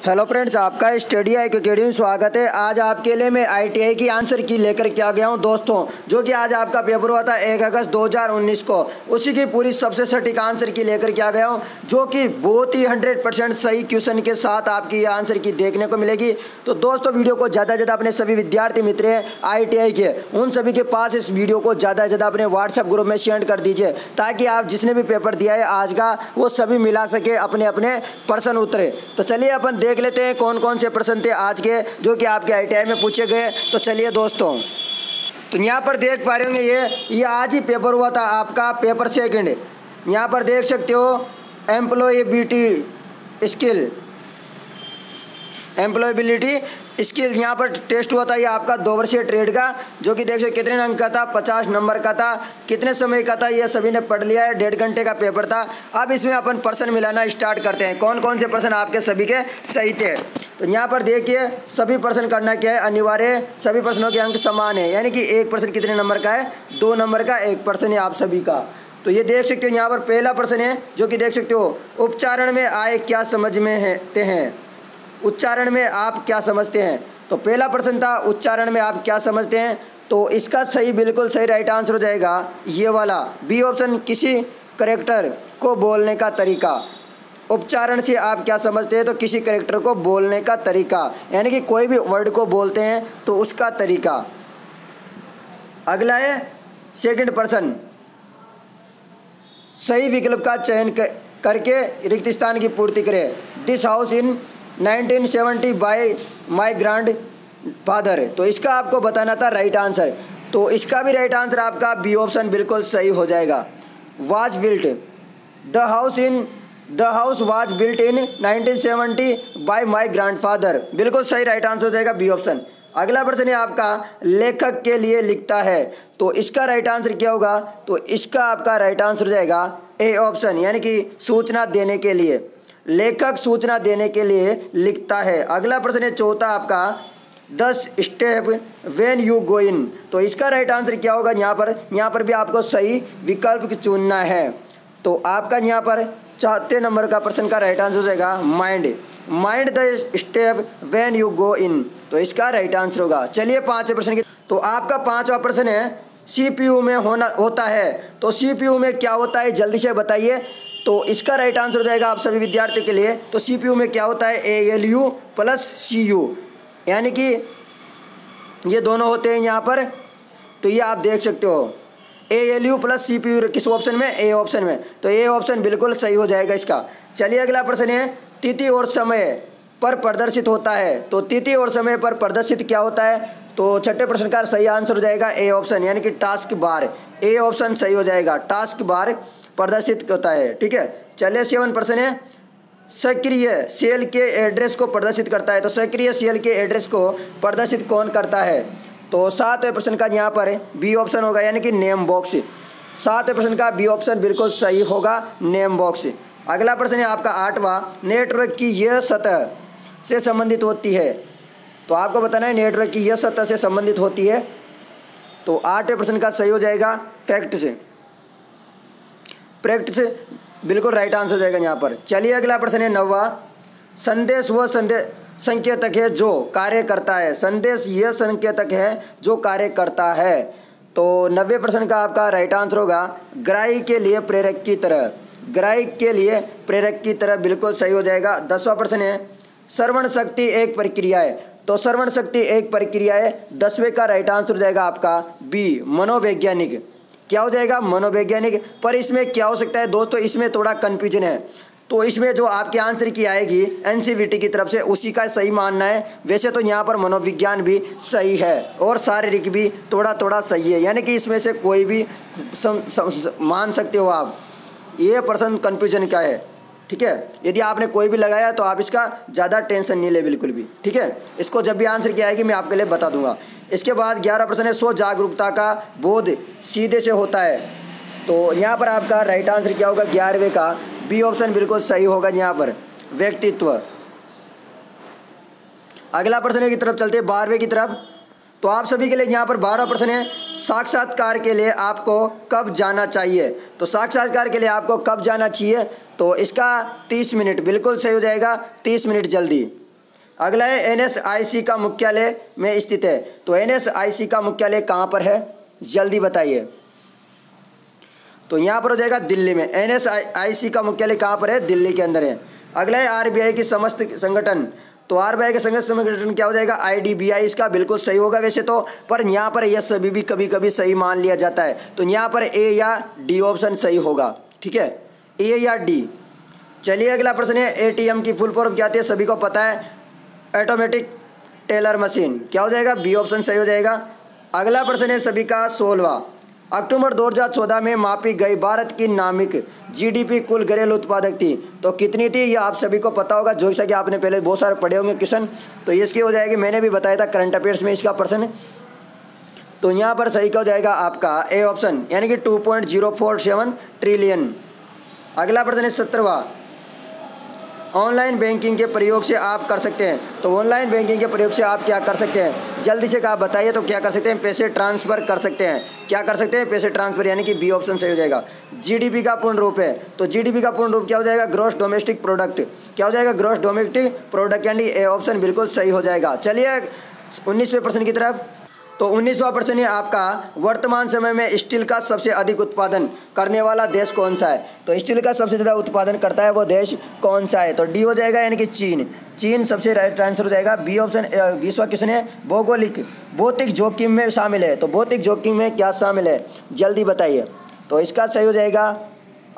Hello friends, आपका study आई academy में स्वागत है। आज आपके लिए मैं आईटीआई की आंसर की लेकर के आ गया हूँ, दोस्तों, जो कि आज आपका पेपर हुआ था एक अगस्त 2019 को। उसी की पूरी सबसे सटीक आंसर की लेकर के आ गया हूँ, जो कि बहुत ही 100 परसेंट सही क्वेश्चन के साथ आपकी ये आंसर की देखने को मिलेगी। तो दोस्तों, वीडियो को ज़्यादा ज़्यादा अपने सभी विद्यार्थी मित्र हैं आई के, उन सभी के पास इस वीडियो को ज़्यादा से ज़्यादा अपने व्हाट्सएप ग्रुप में सेंड कर दीजिए, ताकि आप जिसने भी पेपर दिया है आज का, वो सभी मिला सके अपने अपने पर्सन उतरे। तो चलिए, अपन देख लेते हैं कौन कौन से प्रश्न थे आज के, जो कि आपके आई में पूछे गए तो चलिए दोस्तों तो यहाँ पर देख पा रहे होंगे ये ये आज ही पेपर हुआ था आपका पेपर सेकंड यहाँ पर देख सकते हो एम्प्लॉयबिलिटी स्किल एम्प्लॉयबिलिटी इसके यहाँ पर टेस्ट हुआ था ये आपका दो वर्षीय ट्रेड का, जो कि देख सकते कितने अंक का था, पचास नंबर का था, कितने समय का था, ये सभी ने पढ़ लिया है, डेढ़ घंटे का पेपर था। अब इसमें अपन पर्सन मिलाना स्टार्ट करते हैं। कौन कौन से पर्सन आपके सभी के सही थे? तो यहाँ पर देखिए, सभी पर्सन करना क्या है? अनिवार्य सभी प्रश्नों के अंक समान है। यानी कि एक पर्सन कितने नंबर का है? दो नंबर का, एक पर्सन है आप सभी का। तो ये देख सकते हो, यहाँ पर पहला प्रश्न है, जो कि देख सकते हो, उपचारण में आए क्या समझ में है हैं? उच्चारण में आप क्या समझते हैं? तो पहला प्रश्न था, उच्चारण में आप क्या समझते हैं? तो इसका सही, बिल्कुल सही राइट आंसर हो जाएगा ये वाला। बी ऑप्शन किसी करेक्टर को बोलने का तरीका। उपचारण से आप क्या समझते हैं? तो किसी करेक्टर को बोलने का तरीका। यानी कि कोई भी वर्ड को बोलते हैं तो उसका तरीका। अगला है सेकंड पर्सन सही विकल्प का चयन करके रिक्त स्थान की पूर्ति करें। This house in 1970 by my grandfather तो इसका आपको बताना था राइट आंसर। तो इसका भी राइट आंसर आपका बी ऑप्शन बिल्कुल सही हो जाएगा। Was built. The house in, the house was built in 1970 by my grandfather बिल्कुल सही राइट आंसर हो जाएगा बी ऑप्शन। अगला प्रश्न है आपका, लेखक के लिए लिखता है। तो इसका राइट आंसर क्या होगा? तो इसका आपका राइट आंसर हो जाएगा ए ऑप्शन, यानी कि सूचना देने के लिए। लेखक सूचना देने के लिए लिखता है। अगला प्रश्न है, चौथा आपका दस step when you go in? तो इसका राइट आंसर क्या होगा यहाँ पर? यहाँ पर भी आपको सही विकल्प चुनना है। तो आपका यहाँ पर चौथे नंबर का प्रश्न का राइट आंसर हो जाएगा, mind. Mind the step when you go in? तो इसका राइट आंसर होगा। चलिए पाँचवें प्रश्न की तो आपका पांचवा प्रश्न है सीपीयू में होना, होता है। तो सीपीयू में क्या होता है, जल्दी से बताइए। तो इसका राइट आंसर हो जाएगा आप सभी विद्यार्थियों के लिए। तो सीपीयू में क्या होता है? A L U plus C U यानी कि ये दोनों होते हैं यहाँ पर। तो ये आप देख सकते हो। A L U plus C P U किस ऑप्शन में? ए ऑप्शन में। तो ए ऑप्शन बिल्कुल सही हो जाएगा इसका। चलिए अगला प्रश्न है। तिथि और समय पर प्रदर्शित होता है। तो तिथि और समय पर प्रदर्शित क्या होता है? तो छठे प्रश्न का सही आंसर हो जाएगा ए ऑप्शन यानी कि टास्क बार ए ऑप्शन सही हो जाएगा। टास्क बार प्रदर्शित होता है, ठीक है? चलिए, सेवन परसेंट है। सक्रिय सेल के एड्रेस को प्रदर्शित करता है तो सक्रिय सेल के एड्रेस को प्रदर्शित कौन करता है? तो सातवें प्रश्न का यहाँ पर बी ऑप्शन होगा, यानी कि नेम बॉक्स सातवें प्रश्न का बी ऑप्शन बिल्कुल सही होगा नेम बॉक्स अगला प्रश्न है आपका आठवां नेटवर्क की यह सतह से संबंधित होती है। तो आपको बताना है नेटवर्क की यह सतह से संबंधित होती है। तो आठवें प्रश्न का सही हो जाएगा फैक्ट से। प्रैक्टिस बिल्कुल राइट आंसर हो जाएगा यहाँ पर। चलिए अगला प्रश्न है नवा। संदेश वह संदेश संकेतक है जो कार्य करता है। संदेश यह संकेतक है जो कार्य करता है। तो नब्बे प्रश्न का आपका राइट आंसर होगा, ग्राही के लिए प्रेरक की तरह। ग्राही के लिए प्रेरक की तरह बिल्कुल सही हो जाएगा। दसवां प्रश्न है श्रवण शक्ति एक प्रक्रिया है। तो श्रवण शक्ति एक प्रक्रिया है, दसवें का राइट आंसर हो जाएगा आपका बी, मनोवैज्ञानिक। क्या हो जाएगा? मनोवैज्ञानिक। पर इसमें क्या हो सकता है दोस्तों? इसमें थोड़ा कन्फ्यूज़न है। तो इसमें जो आपके आंसर की आएगी एन की तरफ़ से उसी का सही मानना है। वैसे तो यहाँ पर मनोविज्ञान भी सही है और शारीरिक भी थोड़ा थोड़ा सही है। यानी कि इसमें से कोई भी सम, सम, सम, मान सकते हो आप। ये पर्सन कन्फ्यूज़न क्या है। ठीक है? यदि आपने कोई भी लगाया तो आप इसका ज़्यादा टेंशन नहीं ले बिल्कुल भी। ठीक है? इसको जब भी आंसर किया आएगी मैं आपके लिए बता दूँगा। इसके बाद ग्यारह प्रश्न है स्व जागरूकता का बोध सीधे से होता है। तो यहाँ पर आपका राइट आंसर क्या होगा? ग्यारहवें का। बी ऑप्शन बिल्कुल सही होगा यहाँ पर। व्यक्तित्व। अगला प्रश्न की तरफ़ चलते बारहवें की तरफ़। तो आप सभी के लिए यहाँ पर बारह प्रश्न है। साक्षात्कार के लिए आपको कब जाना चाहिए? तो साक्षात्कार के लिए आपको कब जाना चाहिए? तो इसका तीस मिनट बिल्कुल सही हो जाएगा। तीस मिनट जल्दी। अगला है एनएसआईसी का मुख्यालय में स्थित है। तो एनएसआईसी का मुख्यालय कहाँ पर है? जल्दी बताइए। तो यहाँ पर हो जाएगा दिल्ली में। एनएसआईसी का मुख्यालय कहाँ पर है? दिल्ली के अंदर है। अगला है आरबीआई की समस्त संगठन। तो आरबीआई का संगठन संगठन क्या हो जाएगा? आईडीबीआई इसका बिल्कुल सही होगा वैसे तो पर यहाँ पर यह सभी भी कभी कभी सही मान लिया जाता है। तो यहाँ पर ए या डी ऑप्शन सही होगा। ठीक है? ए या डी चलिए अगला प्रश्न है एटीएम की फुल फॉर्म क्या है? सभी को पता है। ऑटोमेटिक टेलर मशीन क्या हो जाएगा? बी ऑप्शन सही हो जाएगा। अगला प्रश्न है सभी का सोलवा। अक्टूबर 2014 में मापी गई भारत की नामिक जीडीपी कुल घरेलू उत्पादक थी। तो कितनी थी? ये आप सभी को पता होगा। जो कि आपने पहले बहुत सारे पढ़े होंगे क्वेश्चन। तो इसकी हो जाएगी। मैंने भी बताया था करंट अफेयर्स में इसका प्रश्न। तो यहाँ पर सही क्या हो जाएगा आपका? ए ऑप्शन यानी कि two point zero four seven trillion अगला प्रश्न है सत्रवा। ऑनलाइन बैंकिंग के प्रयोग से आप कर सकते हैं। तो ऑनलाइन बैंकिंग के प्रयोग से आप क्या कर सकते हैं? जल्दी से आप बताइए तो क्या कर सकते हैं? पैसे ट्रांसफ़र कर सकते हैं। क्या कर सकते हैं? पैसे ट्रांसफ़र यानी कि बी ऑप्शन सही हो जाएगा। जीडीपी का पूर्ण रूप है। तो जीडीपी का पूर्ण रूप क्या हो जाएगा? ग्रोस डोमेस्टिक प्रोडक्ट क्या हो जाएगा? ग्रोस डोमेस्टिक प्रोडक्ट यानी ए ऑप्शन बिल्कुल सही हो जाएगा। चलिए, उन्नीसवें प्रश्न की तरफ़। तो उन्नीसवा प्रश्न है आपका, वर्तमान समय में स्टील का सबसे अधिक उत्पादन करने वाला देश कौन सा है? तो स्टील का सबसे ज़्यादा उत्पादन करता है वो देश कौन सा है? तो डी हो जाएगा यानी कि चीन। चीन सबसे राइट आंसर हो जाएगा बी ऑप्शन बीसवा क्वेश्चन है भौगोलिक। भौतिक जोखिम में शामिल है। तो भौतिक जोखिम में क्या शामिल है? जल्दी बताइए। तो इसका सही हो जाएगा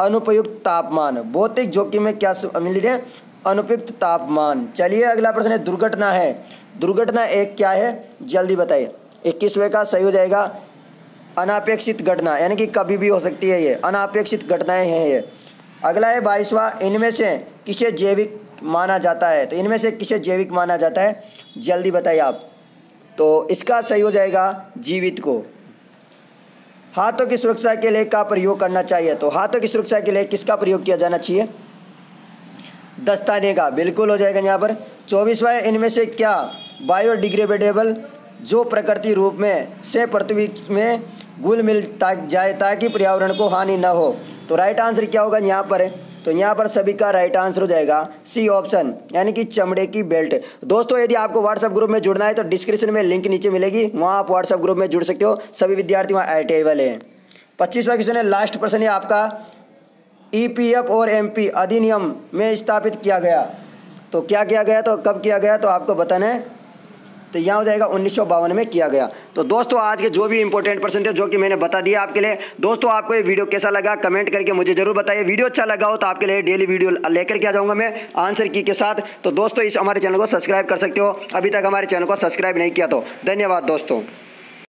अनुपयुक्त तापमान। भौतिक जोखिम में क्या मिल है? अनुपयुक्त तापमान। चलिए अगला प्रश्न है, दुर्घटना है। दुर्घटना एक क्या है? जल्दी बताइए। इक्कीसवें का सही हो जाएगा। अनापेक्षित घटना, यानी कि कभी भी हो सकती है ये। अनापेक्षित घटनाएँ हैं ये। अगला है बाईसवा, इनमें से किसे जैविक माना जाता है? तो इनमें से किसे जैविक माना जाता है? जल्दी बताइए आप। तो इसका सही हो जाएगा जीवित को। हाथों की सुरक्षा के लिए का प्रयोग करना चाहिए। तो हाथों की सुरक्षा के लिए किसका प्रयोग किया जाना चाहिए? दस्ताने का। बिल्कुल हो जाएगा यहाँ पर। चौबीसवा इनमें से क्या? बायोडिग्रेडेबल जो प्रकृति रूप में से पृथ्वी में घुल मिल जाए ताकि पर्यावरण को हानि न हो। तो राइट आंसर क्या होगा यहाँ पर? तो यहाँ पर सभी का राइट आंसर हो जाएगा सी ऑप्शन यानी कि चमड़े की बेल्ट दोस्तों, यदि आपको व्हाट्सएप ग्रुप में जुड़ना है तो डिस्क्रिप्शन में लिंक नीचे मिलेगी। वहाँ आप व्हाट्सएप ग्रुप में जुड़ सकते हो। सभी विद्यार्थी वहाँ आई टी वाले हैं। पच्चीसवा क्वेश्चन है लास्ट प्रश्न है आपका। ईपीएफ और एमपी अधिनियम में स्थापित किया गया। तो क्या किया गया? तो कब किया गया? तो आपको बताना है। तो यहाँ हो जाएगा, उन्नीस सौ बावन में किया गया। तो दोस्तों, आज के जो भी इंपॉर्टेंट पर्सन थे, जो कि मैंने बता दिया आपके लिए, दोस्तों, आपको ये वीडियो कैसा लगा कमेंट करके मुझे ज़रूर बताइए। वीडियो अच्छा लगा हो तो आपके लिए डेली वीडियो लेकर के आ जाऊँगा मैं आंसर की के साथ। तो दोस्तों, इस हमारे चैनल को सब्सक्राइब कर सकते हो। अभी तक हमारे चैनल को सब्सक्राइब नहीं किया तो धन्यवाद दोस्तों।